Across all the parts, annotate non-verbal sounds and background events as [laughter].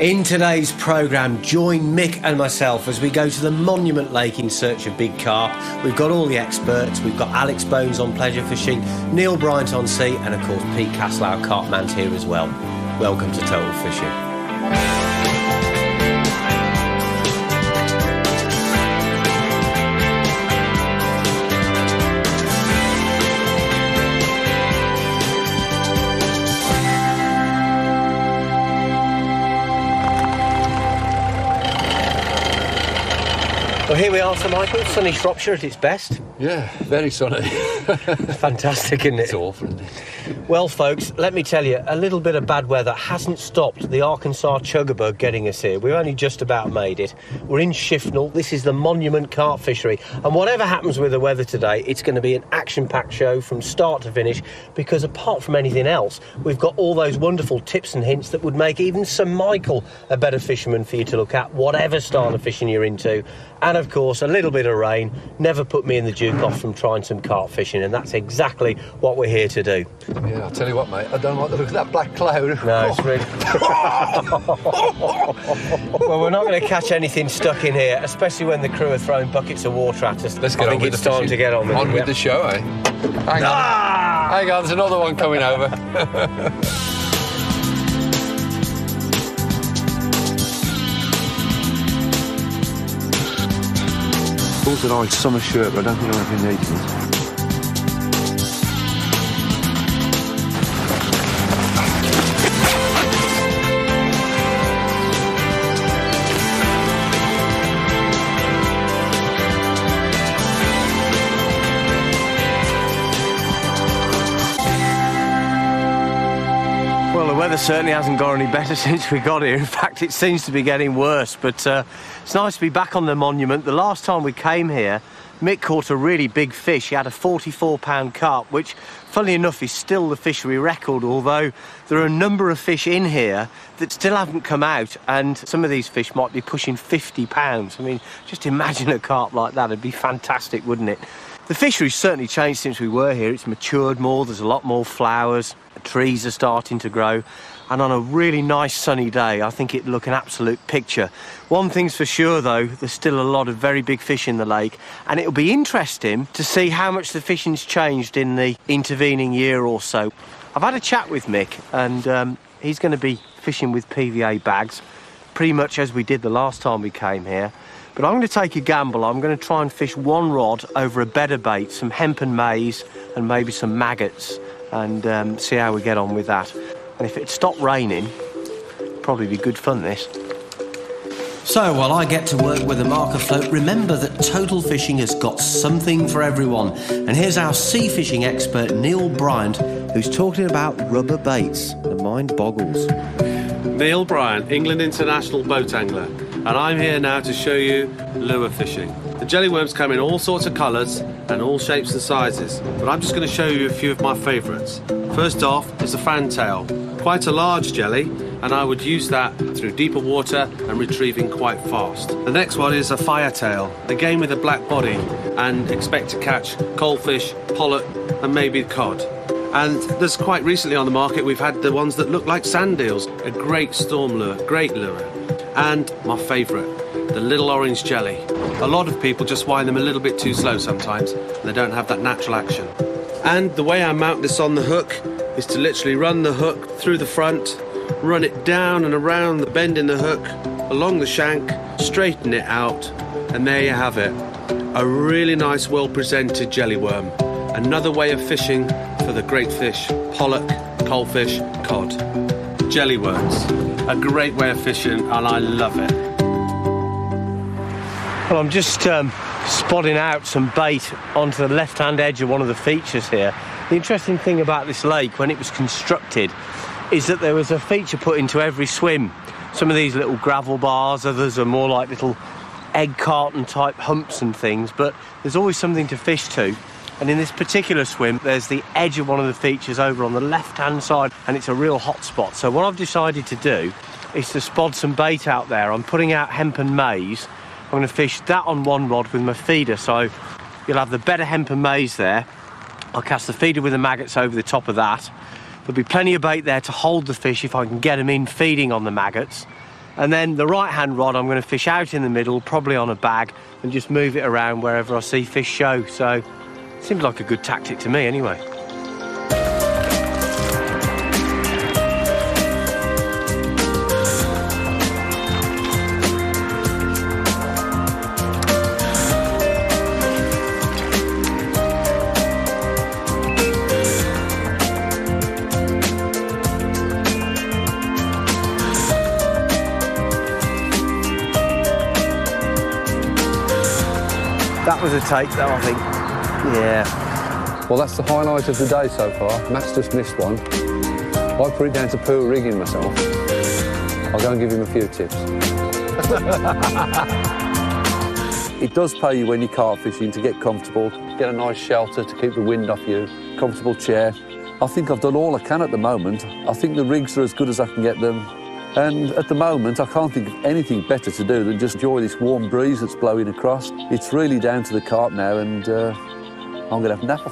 In today's programme, join Mick and myself as we go to the Monument Lake in search of big carp. We've got all the experts. We've got Alex Bones on pleasure fishing, Neil Bryant on sea, and of course Pete Castle, Carpman's here as well. Welcome to Total Fishing. Well, here we are, Sir Michael, sunny Shropshire at its best. Yeah, very sunny. [laughs] Fantastic, isn't it? It's awful, isn't it? Well, folks, let me tell you, a little bit of bad weather hasn't stopped the Arkansas Chuggabug getting us here. We've only just about made it. We're in Shifnal. This is the Monument Carp Fishery. And whatever happens with the weather today, it's going to be an action packed show from start to finish because, apart from anything else, we've got all those wonderful tips and hints that would make even Sir Michael a better fisherman for you to look at, whatever style of fishing you're into. And of course, a little bit of rain never put me in the duke off from trying some carp fishing, and that's exactly what we're here to do. Yeah, I'll tell you what, mate, I don't like the look of that black cloud. No, it's really. [laughs] well, we're not going to catch anything stuck in here, especially when the crew are throwing buckets of water at us. Let's get I on think with it's the time fishing. to get on with On it. with yeah. the show, eh? Hang on. Ah! Hang on, there's another one coming over. [laughs] Bought an old summer shirt, but I don't think I've been needing it. Weather certainly hasn't got any better [laughs] since we got here. In fact, it seems to be getting worse. But uh, it's nice to be back on the monument. The last time we came here, Mick caught a really big fish. He had a 44 pound carp, which, funnily enough, is still the fishery record. Although there are a number of fish in here that still haven't come out, and some of these fish might be pushing 50 pounds. I mean, just imagine a carp like that. It'd be fantastic, wouldn't it? The fishery's certainly changed since we were here. It's matured more, there's a lot more flowers, trees are starting to grow, and on a really nice sunny day, I think it'd look an absolute picture. One thing's for sure though, there's still a lot of very big fish in the lake, and it'll be interesting to see how much the fishing's changed in the intervening year or so. I've had a chat with Mick, and um, he's going to be fishing with PVA bags, pretty much as we did the last time we came here. But I'm going to take a gamble. I'm going to try and fish one rod over a bed of bait, some hemp and maize, and maybe some maggots, and um, see how we get on with that. And if it stopped raining, probably be good fun. This. So while I get to work with a marker float, remember that Total Fishing has got something for everyone. And here's our sea fishing expert Neil Bryant, who's talking about rubber baits. The mind boggles. Neil Bryant, England International Boat Angler, and I'm here now to show you lure fishing. The jellyworms come in all sorts of colours and all shapes and sizes, but I'm just going to show you a few of my favourites. First off is a fantail, quite a large jelly, and I would use that through deeper water and retrieving quite fast. The next one is a firetail, again with a black body, and expect to catch coalfish, pollock, and maybe cod. And there's quite recently on the market, we've had the ones that look like sand eels. A great storm lure, great lure. And my favourite, the little orange jelly. A lot of people just wind them a little bit too slow sometimes, and they don't have that natural action. And the way I mount this on the hook is to literally run the hook through the front, run it down and around the bend in the hook, along the shank, straighten it out, and there you have it. A really nice, well presented jelly worm. Another way of fishing for the great fish, pollock, coalfish, cod. Jelly worms. A great way of fishing, and I love it. Well, I'm just um, spotting out some bait onto the left-hand edge of one of the features here. The interesting thing about this lake, when it was constructed, is that there was a feature put into every swim. Some of these little gravel bars, others are more like little egg carton type humps and things, but there's always something to fish to. And in this particular swim, there's the edge of one of the features over on the left-hand side, and it's a real hot spot. So what I've decided to do is to spot some bait out there. I'm putting out hemp and maize. I'm going to fish that on one rod with my feeder. So you'll have the better hemp and maize there. I'll cast the feeder with the maggots over the top of that. There'll be plenty of bait there to hold the fish if I can get them in feeding on the maggots. And then the right hand rod, I'm going to fish out in the middle, probably on a bag, and just move it around wherever I see fish show. So, seems like a good tactic to me anyway. That was a take, though, I think. Yeah. Well, that's the highlight of the day so far. Matt's just missed one. I put it down to poor rigging myself. I'll go and give him a few tips. [laughs] it does pay you when you're carp fishing to get comfortable, get a nice shelter to keep the wind off you, comfortable chair. I think I've done all I can at the moment. I think the rigs are as good as I can get them. And at the moment, I can't think of anything better to do than just enjoy this warm breeze that's blowing across. It's really down to the carp now, and uh, I'm going to have a nap, I.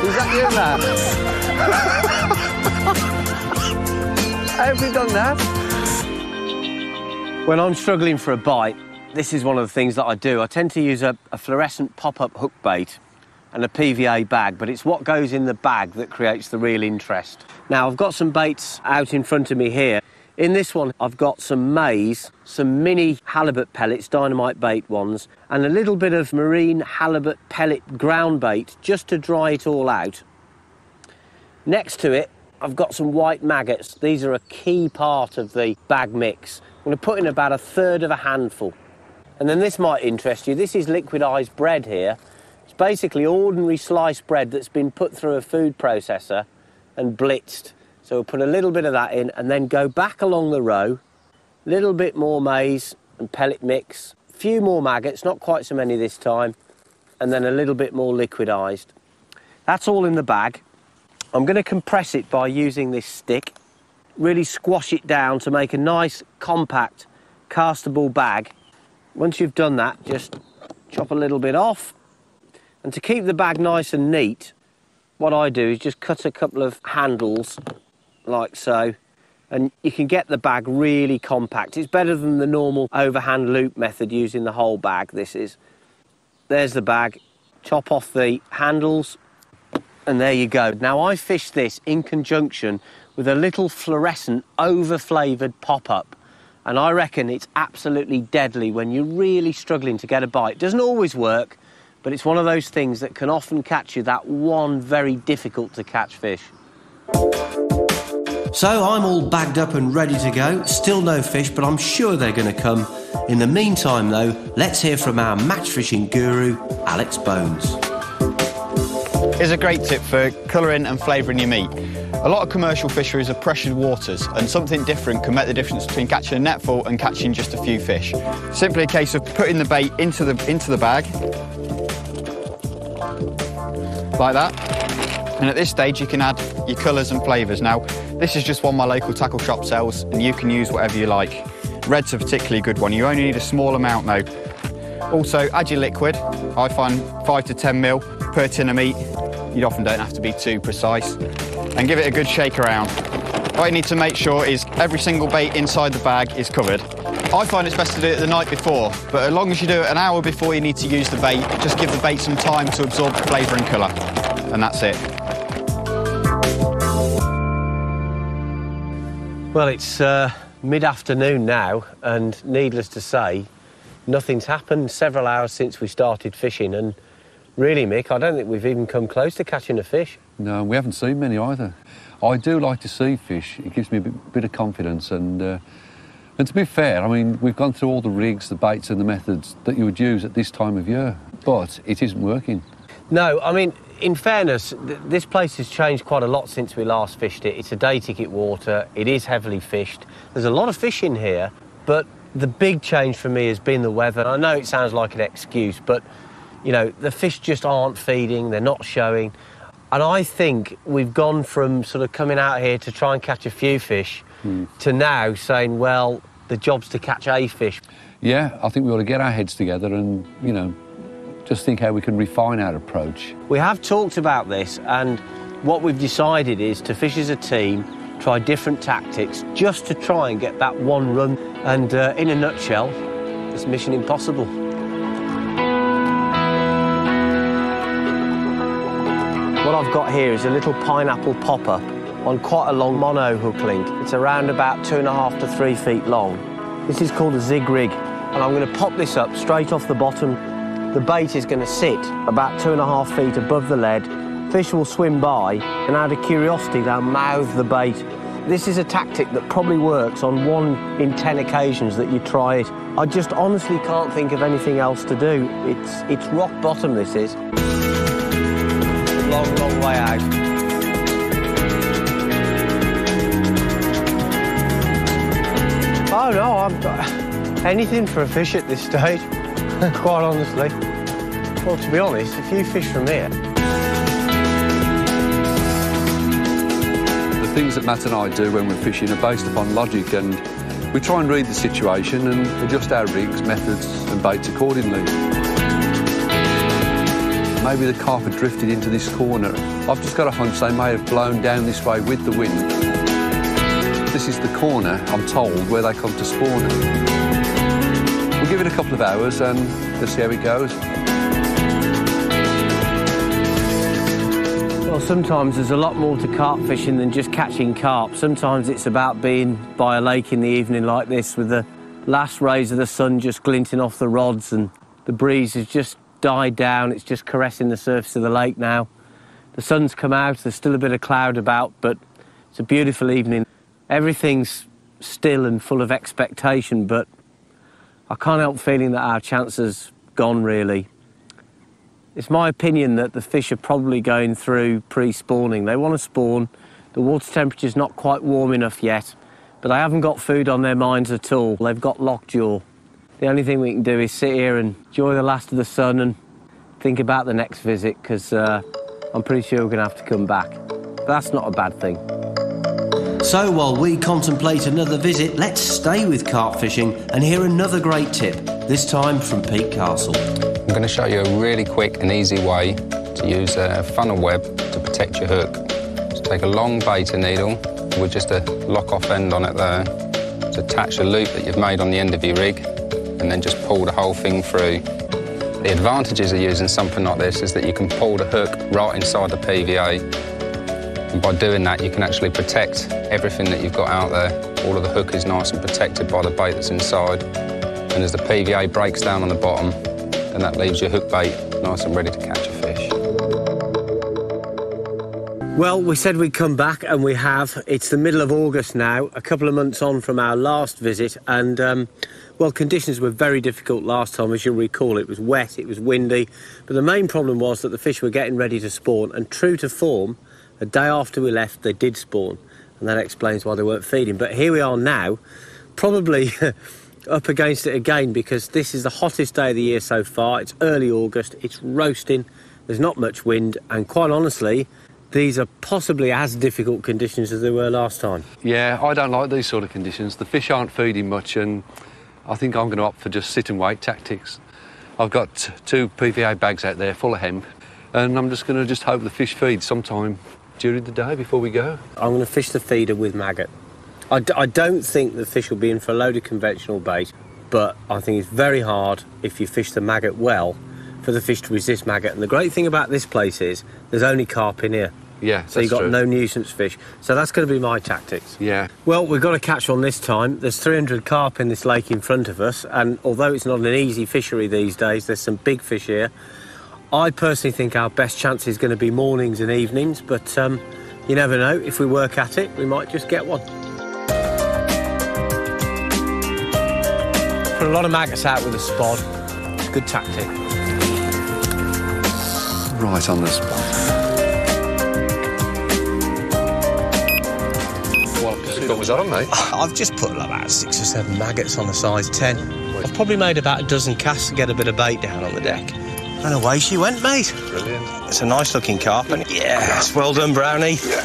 Is that you, Matt? How have you done that? When I'm struggling for a bite, this is one of the things that I do. I tend to use a, a fluorescent pop-up hook bait and a PVA bag, but it's what goes in the bag that creates the real interest. Now, I've got some baits out in front of me here. In this one, I've got some maize, some mini halibut pellets, dynamite bait ones, and a little bit of marine halibut pellet ground bait just to dry it all out. Next to it, I've got some white maggots. These are a key part of the bag mix. I'm going to put in about a third of a handful. And then this might interest you. This is liquidized bread here. It's basically ordinary sliced bread that's been put through a food processor and blitzed. So we'll put a little bit of that in and then go back along the row. Little bit more maize and pellet mix. A few more maggots, not quite so many this time. And then a little bit more liquidized. That's all in the bag. I'm going to compress it by using this stick, really squash it down to make a nice, compact, castable bag. Once you've done that, just chop a little bit off. And to keep the bag nice and neat, what I do is just cut a couple of handles, like so, and you can get the bag really compact. It's better than the normal overhand loop method using the whole bag, this is. There's the bag. Chop off the handles, and there you go. Now, I fish this in conjunction with a little fluorescent, over-flavoured pop-up. And I reckon it's absolutely deadly when you're really struggling to get a bite. Doesn't always work, but it's one of those things that can often catch you that one very difficult to catch fish. So I'm all bagged up and ready to go. Still no fish, but I'm sure they're going to come. In the meantime, though, let's hear from our match fishing guru, Alex Bones. Here's a great tip for colouring and flavouring your meat. A lot of commercial fisheries are pressured waters, and something different can make the difference between catching a netful and catching just a few fish. Simply a case of putting the bait into the into the bag, like that. And at this stage, you can add your colours and flavours. Now, this is just one my local tackle shop sells, and you can use whatever you like. Red's a particularly good one. You only need a small amount though. Also, add your liquid. I find five to 10 mil per tin of meat. You often don't have to be too precise. And give it a good shake around. What you need to make sure is every single bait inside the bag is covered. I find it's best to do it the night before, but as long as you do it an hour before you need to use the bait, just give the bait some time to absorb the flavour and colour. And that's it. Well, it's uh, mid afternoon now, and needless to say, nothing's happened several hours since we started fishing. And really, Mick, I don't think we've even come close to catching a fish. No, we haven't seen many either. I do like to see fish. It gives me a bit, bit of confidence. And, uh, and to be fair, I mean, we've gone through all the rigs, the baits, and the methods that you would use at this time of year, but it isn't working. No, I mean, in fairness, th- this place has changed quite a lot since we last fished it. It's a day ticket water, it is heavily fished. There's a lot of fish in here, but the big change for me has been the weather. I know it sounds like an excuse, but you know, the fish just aren't feeding, they're not showing. And I think we've gone from sort of coming out here to try and catch a few fish to now saying, well, the job's to catch a fish. Yeah, I think we ought to get our heads together and, you know, just think how we can refine our approach. We have talked about this, and what we've decided is to fish as a team, try different tactics, just to try and get that one run. And uh, in a nutshell, it's mission impossible. What I've got here is a little pineapple popper on quite a long mono hook link. It's around about two and a half to three feet long. This is called a zig rig, and I'm going to pop this up straight off the bottom the bait is going to sit about two and a half feet above the lead. Fish will swim by, and out of curiosity, they'll mouth the bait. This is a tactic that probably works on one in ten occasions that you try it. I just honestly can't think of anything else to do. It's, it's rock bottom, this is. Long, long way out. Oh no, got anything for a fish at this stage. [laughs] quite honestly. Well, to be honest, a few fish from here. The things that Matt and I do when we're fishing are based upon logic and we try and read the situation and adjust our rigs, methods and baits accordingly. Maybe the carp had drifted into this corner. I've just got a hunch they may have blown down this way with the wind. This is the corner, I'm told, where they come to spawn. We'll give it a couple of hours and let's see how it goes. Well, sometimes there's a lot more to carp fishing than just catching carp. Sometimes it's about being by a lake in the evening like this with the last rays of the sun just glinting off the rods and the breeze has just died down. It's just caressing the surface of the lake now. The sun's come out, there's still a bit of cloud about, but it's a beautiful evening. Everything's still and full of expectation, but I can't help feeling that our chance has gone really. It's my opinion that the fish are probably going through pre-spawning. They want to spawn. The water temperature's not quite warm enough yet, but they haven't got food on their minds at all. They've got lockjaw. The only thing we can do is sit here and enjoy the last of the sun and think about the next visit because uh, I'm pretty sure we're going to have to come back. But that's not a bad thing. So while we contemplate another visit, let's stay with carp fishing and hear another great tip, this time from Pete Castle. I'm going to show you a really quick and easy way to use a funnel web to protect your hook. So take a long baiting needle with just a lock-off end on it there. To attach a loop that you've made on the end of your rig and then just pull the whole thing through. The advantages of using something like this is that you can pull the hook right inside the PVA and by doing that, you can actually protect everything that you've got out there. All of the hook is nice and protected by the bait that's inside. And as the PVA breaks down on the bottom, then that leaves your hook bait nice and ready to catch a fish. Well, we said we'd come back, and we have. It's the middle of August now, a couple of months on from our last visit, and um, well, conditions were very difficult last time, as you'll recall. It was wet, it was windy, but the main problem was that the fish were getting ready to spawn, and true to form, a day after we left, they did spawn, and that explains why they weren't feeding. But here we are now, probably [laughs] up against it again because this is the hottest day of the year so far. It's early August, it's roasting, there's not much wind, and quite honestly, these are possibly as difficult conditions as they were last time. Yeah, I don't like these sort of conditions. The fish aren't feeding much, and I think I'm going to opt for just sit and wait tactics. I've got two PVA bags out there full of hemp, and I'm just going to just hope the fish feed sometime during the day before we go? I'm going to fish the feeder with maggot. I d- I don't think the fish will be in for a load of conventional bait, but I think it's very hard if you fish the maggot well for the fish to resist maggot. And the great thing about this place is there's only carp in here. Yeah, so you've got true. no nuisance fish. So that's going to be my tactics. Yeah. Well, we've got to catch on this time. There's 300 carp in this lake in front of us, and although it's not an easy fishery these days, there's some big fish here. I personally think our best chance is going to be mornings and evenings, but um, you never know. If we work at it, we might just get one. Put a lot of maggots out with a spod. It's a good tactic. Right on the spot. What was that on, mate? [laughs] I've just put about six or seven maggots on a size 10. I've probably made about a dozen casts to get a bit of bait down on the deck. And away she went, mate. Brilliant. It's a nice looking carp. And yes, well done, Brownie. Yeah.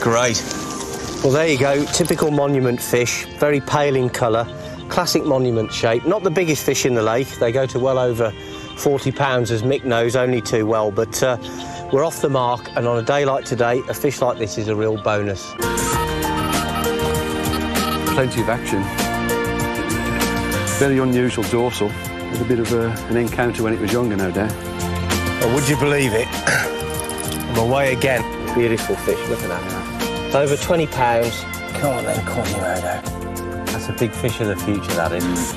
Great. Well, there you go. Typical monument fish, very pale in colour. Classic monument shape. Not the biggest fish in the lake. They go to well over 40 pounds, as Mick knows only too well. But uh, we're off the mark, and on a day like today, a fish like this is a real bonus. Plenty of action. Very unusual dorsal. Had a bit of a, an encounter when it was younger, no doubt. Oh, would you believe it? I'm away again. Beautiful fish, look at that. It's over 20 pounds. Come on then, Quasimodo. That's a big fish of the future, that is.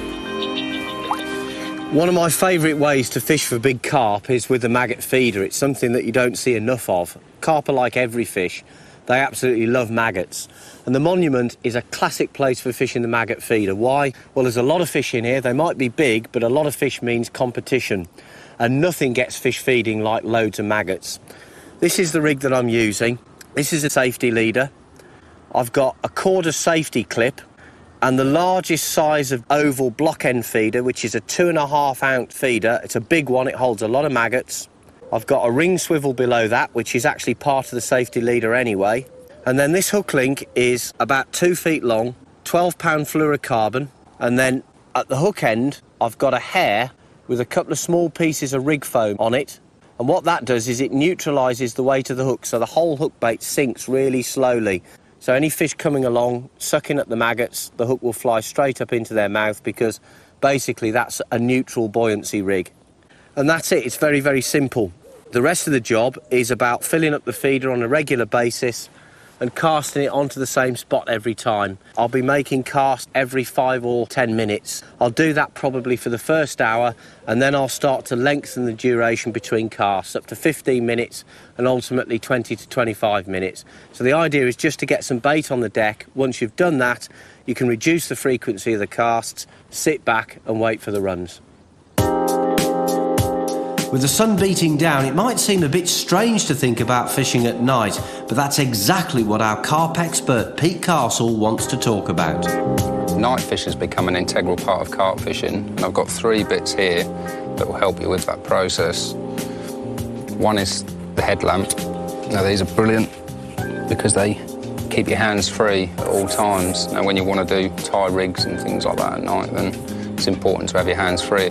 One of my favourite ways to fish for big carp is with the maggot feeder. It's something that you don't see enough of. Carp are like every fish. They absolutely love maggots. And the monument is a classic place for fishing the maggot feeder. Why? Well, there's a lot of fish in here. They might be big, but a lot of fish means competition. And nothing gets fish feeding like loads of maggots. This is the rig that I'm using. This is a safety leader. I've got a Korda safety clip and the largest size of oval block end feeder, which is a two and a half ounce feeder. It's a big one, it holds a lot of maggots. I've got a ring swivel below that, which is actually part of the safety leader anyway. And then this hook link is about two feet long, 12 pound fluorocarbon. And then at the hook end, I've got a hair with a couple of small pieces of rig foam on it. And what that does is it neutralises the weight of the hook, so the whole hook bait sinks really slowly. So any fish coming along, sucking at the maggots, the hook will fly straight up into their mouth because basically that's a neutral buoyancy rig. And that's it, it's very, very simple. The rest of the job is about filling up the feeder on a regular basis and casting it onto the same spot every time. I'll be making casts every five or ten minutes. I'll do that probably for the first hour and then I'll start to lengthen the duration between casts up to 15 minutes and ultimately 20 to 25 minutes. So the idea is just to get some bait on the deck. Once you've done that, you can reduce the frequency of the casts, sit back and wait for the runs. With the sun beating down, it might seem a bit strange to think about fishing at night, but that's exactly what our carp expert Pete Castle wants to talk about. Night fish has become an integral part of carp fishing, and I've got three bits here that will help you with that process. One is the headlamp. Now, these are brilliant because they keep your hands free at all times. Now, when you want to do tie rigs and things like that at night, then it's important to have your hands free.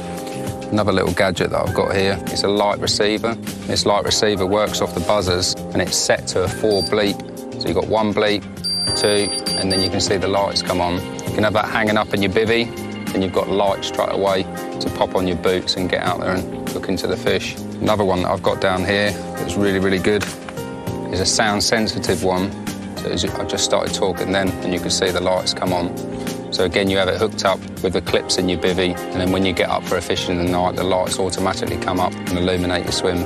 Another little gadget that I've got here is a light receiver. This light receiver works off the buzzers and it's set to a four bleep. So you've got one bleep, two, and then you can see the lights come on. You can have that hanging up in your bivvy, and you've got light straight away to pop on your boots and get out there and look into the fish. Another one that I've got down here that's really, really good is a sound sensitive one. So I just started talking then, and you can see the lights come on. So again, you have it hooked up with the clips in your bivvy, and then when you get up for a fish in the night, the lights automatically come up and illuminate your swim.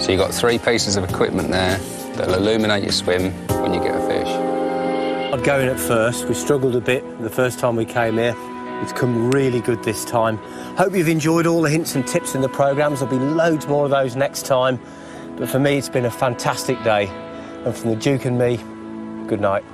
So you've got three pieces of equipment there that'll illuminate your swim when you get a fish. I'd go in at first. We struggled a bit the first time we came here. It's come really good this time. Hope you've enjoyed all the hints and tips in the programmes. There'll be loads more of those next time. But for me, it's been a fantastic day. And from the Duke and me, good night.